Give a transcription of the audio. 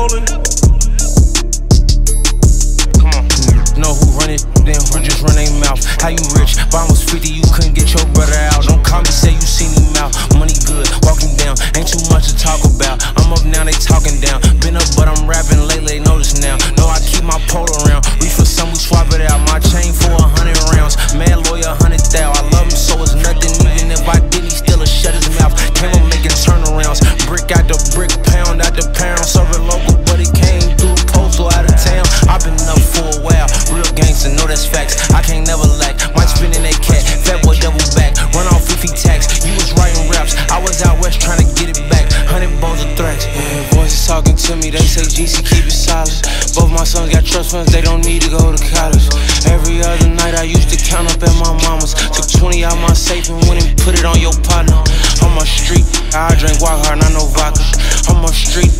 rolling. Come on. Know who run it, then who just run their mouth. How you rich? By almost 50, you couldn't get your brother out. Don't call me, say you seen him out. Money good, walking down, ain't too much to talk about. I'm up now, they talking down. Been up, but I'm rapping lately, notice now. Know I keep my pole around. We for some, we swap it out. My chain for a hundred rounds. Mad lawyer, hundred thou. I love him so it's nothing. Even if I didn't, he still a shut his mouth. Came up making turnarounds. Brick out the brick, facts. I can't never lack. Might spin in that cat. Fat boy double back. Run off if he tax. You was writing raps. I was out west trying to get it back. Hundred bones of threats. Yeah, voices talking to me. They say GC keep it solid. Both my sons got trust funds. They don't need to go to college. Every other night I used to count up at my mama's. Took 20 out my safe and went and put it on your partner. On my street, I drink walk hard, not no vodka. On my street.